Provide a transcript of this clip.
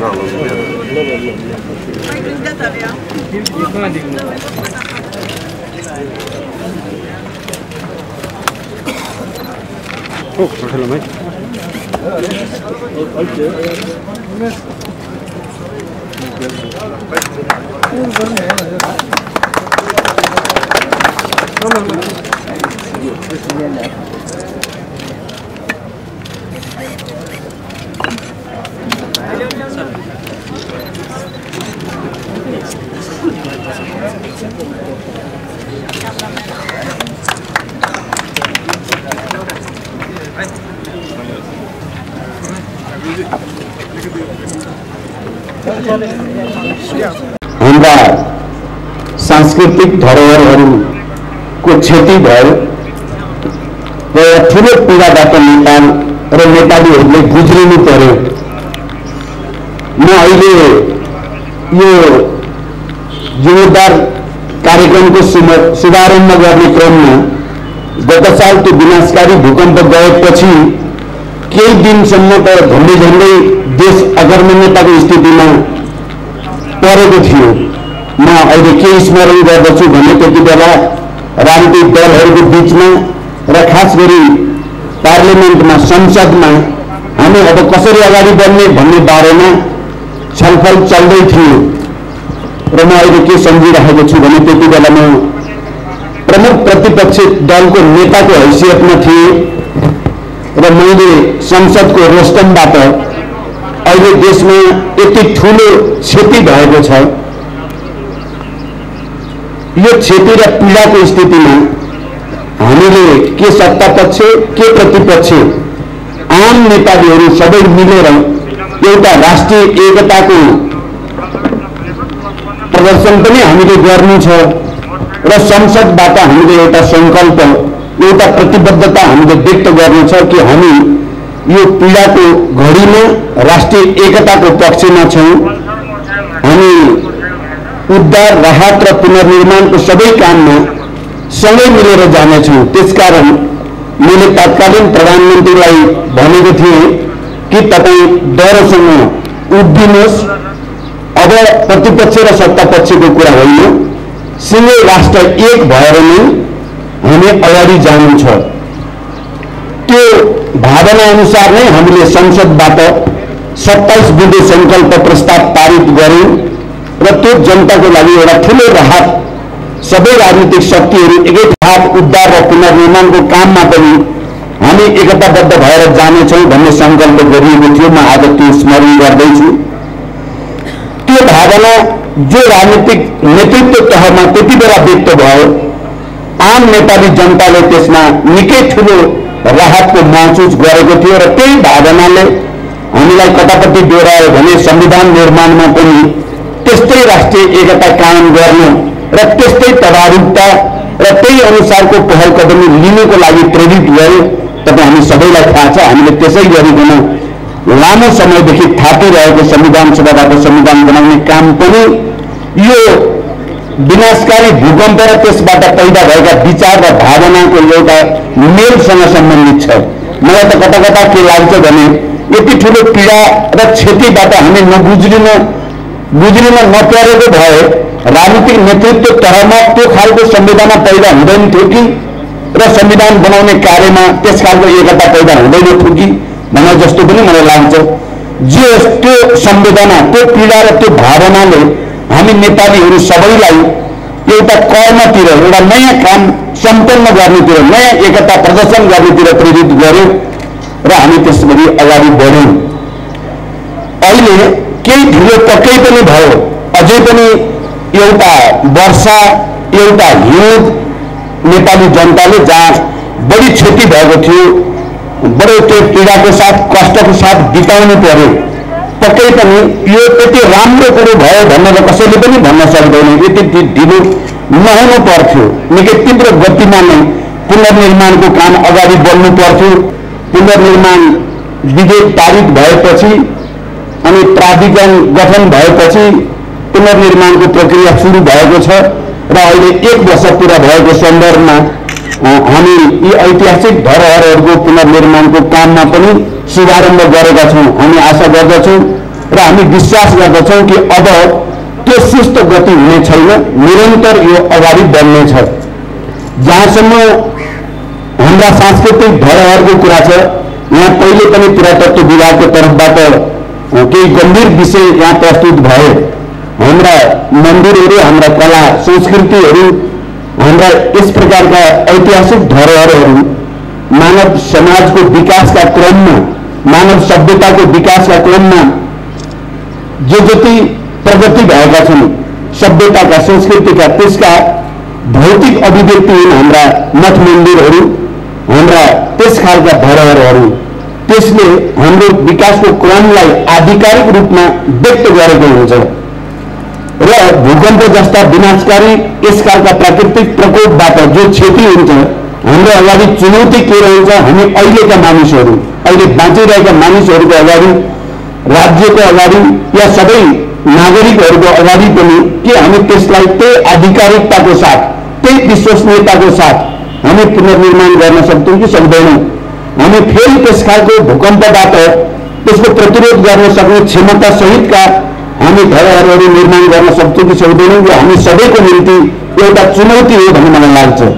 Não, não, não. 那个冷的。哦，看见了没？他们有时间来。हाम्रा सांस्कृतिक धरोहरहरूको क्षति भयो र ठुलो पीडाबाट नेपाल र नेपालीहरूले गुज्रिनु पर्यो। म अहिले यो जिम्मेदार कार्यक्रमको शुभ- शुभारम्भ गर्ने क्रममा गत साल त्यो विनाशकारी भूकम्प गएपछि केही दिनसम्म त झन्डै झन्डै देश अकर्मण्यताको स्थितिमा परेको थियो। म अहिले के स्मरण गर्दछु भने त्यति बेला राजनीतिक दलहरूको बिचमा र खास गरी पार्लियामेन्टमा संसदमा हामी अब कसरी अगाडि बढ्ने भन्ने बारेमा छलफल चल्दै थियो र म अहिले के सम्झिरहेको छु भने त्यति बेला म प्रमुख प्रतिपक्ष दलको नेताको हैसियतमा थिएँ। र मैले संसदको रोस्टमबाट अहिले देशमा यति ठुलो क्षति भएको छ। यो क्षति र पीडाको स्थितिमा हामीले के सत्ता पक्ष के प्रतिपक्ष आम नेपालीहरू सबै मिलेर एउटा राष्ट्रिय एकताको प्रदर्शन पनि हामीले गर्नु छ र संसदबाट हामीले एउटा सङ्कल्प एउटा प्रतिबद्धता हामीले व्यक्त गर्नु छ कि हामी यो पीडाको घडीमा राष्ट्रिय एकताको पक्षमा छौँ। हामी उद्धार राहत र पुनर्निर्माणको सबै काममा सँगै मिलेर जानेछौँ। त्यसकारण मैले तत्कालीन प्रधानमन्त्रीलाई भनेको थिएँ कि तपाईँ डरसँग उभिनुहोस्। अब प्रतिपक्ष र सत्ता पक्षको कुरा होइन। सिङ्गै राष्ट्र एक भएर नै हामी अगाडि जानु छ। त्यो भावना अनुसार नै हामीले संसदबाट सत्ताइस बुधे सङ्कल्प प्रस्ताव पारित गऱ्यौँ र त्यो जनताको लागि एउटा ठुलो राहत सबै राजनीतिक शक्तिहरू एकैसाथ उद्धार र पुनर्निर्माणको काममा पनि हामी एकताबद्ध भएर जानेछौँ भन्ने सङ्कल्प गरिएको थियो। म आज त्यो स्मरण गर्दैछु। त्यो भावना जो राजनीतिक नेतृत्व तहमा त्यति बेला व्यक्त भयो आम नेपाली जनताले त्यसमा निकै ठुलो राहतको महसुस गरेको थियो र त्यही भावनाले हामीलाई कतापट्टि डोरायो भने संविधान निर्माणमा पनि त्यस्तै राष्ट्रिय एकता कायम गर्न र त्यस्तै तदारुकता र त्यही अनुसारको पहल कदमी लिनुको लागि प्रेरित गर्यो तपाईँ हामी सबैलाई थाहा छ हामीले त्यसै गरिकन लामो समयदेखि थापिरहेको संविधान सभाबाट संविधान बनाउने काम पनि यो विनाशकारी भूकम्प र त्यसबाट पैदा भएका विचार र भावनाको एउटा मेलसँग सम्बन्धित छ। मलाई त कता कता के लाग्छ भने यति ठुलो पीडा र क्षतिबाट हामी नगुज्रिन गुज्रिन नपरेको भए राजनीतिक नेतृत्व तहमा त्यो खालको संविधान पैदा हुँदैन थियो कि र संविधान बनाउने कार्यमा त्यस खालको एकता पैदा हुँदैन थियो कि भने जस्तो पनि मलाई लाग्छ। जे त्यो संवेदना त्यो पीडा र त्यो भावनाले हामी नेपालीहरू सबैलाई एउटा कर्मतिर एउटा नयाँ काम सम्पन्न गर्नेतिर नयाँ एकता प्रदर्शन गर्नेतिर प्रेरित गर्यो र हामी त्यसरी अगाडि बढ्यौँ। अहिले केही ढिलो पक्कै पनि भयो। अझै पनि एउटा वर्षा एउटा हिउँद नेपाली जनताले जहाँ बढी क्षति भएको थियो बडो त्यो पीडाको साथ कष्टको साथ बिताउनु पर्यो। पक्कै पनि यो यति राम्रो कुरो भयो भनेर कसैले पनि भन्न सक्दैन। यति ढिलो नहुनु पर्थ्यो। निकै तीव्र गतिमा नै पुनर्निर्माणको काम अगाडि बढ्नु पर्थ्यो। पुनर्निर्माण विधेयक पारित भएपछि अनि प्राधिकरण गठन भएपछि पुनर्निर्माणको प्रक्रिया सुरु भएको छ र अहिले एक वर्ष पुरा भएको सन्दर्भमा हामी यी ऐतिहासिक धरोहरहरूको पुनर्निर्माणको काममा पनि शुभारम्भ गरेका छौँ। हामी आशा गर्दछौँ र हामी विश्वास गर्दछौँ कि अब त्यो सुस्त गति हुने छैन। निरन्तर यो अगाडि बढ्नेछ। जहाँसम्म हाम्रा सांस्कृतिक धरोहरको कुरा छ यहाँ पहिले पनि पुरातत्व विभागको तर्फबाट केही गम्भीर विषय यहाँ प्रस्तुत भए। हाम्रा मन्दिरहरू हाम्रा कला संस्कृतिहरू हाम्रा यस प्रकारका ऐतिहासिक धरोहरहरू मानव समाजको विकासका क्रममा मानव सभ्यताको विकासका क्रममा जो जति प्रगति भएका छन् सभ्यताका संस्कृतिका त्यसका भौतिक अभिव्यक्ति हुन् हाम्रा मठ मन्दिरहरू हाम्रा त्यस खालका धरोहरहरू त्यसले हाम्रो विकासको क्रमलाई आधिकारिक रूपमा व्यक्त गरेको हुन्छ। र भूकम्प जस्ता विनाशकारी यस खालका प्राकृतिक प्रकोपबाट जो क्षति हुन्छ हाम्रो अगाडि चुनौती के रहन्छ हामी अहिलेका मानिसहरू अहिले बाँचिरहेका मानिसहरूको अगाडि राज्यको अगाडि या सबै नागरिकहरूको अगाडि पनि के हामी त्यसलाई त्यही आधिकारिकताको साथ त्यही विश्वसनीयताको साथ हामी पुनर्निर्माण गर्न सक्छौँ कि सक्दैनौँ? हामी फेरि त्यस खालको भूकम्पबाट त्यसको प्रतिरोध गर्न सक्ने क्षमता सहितका हामी धरोहरहरू निर्माण गर्न सक्छौँ कि सक्दैनौँ यो हामी सबैको निम्ति एउटा चुनौती हो भन्ने मलाई लाग्छ।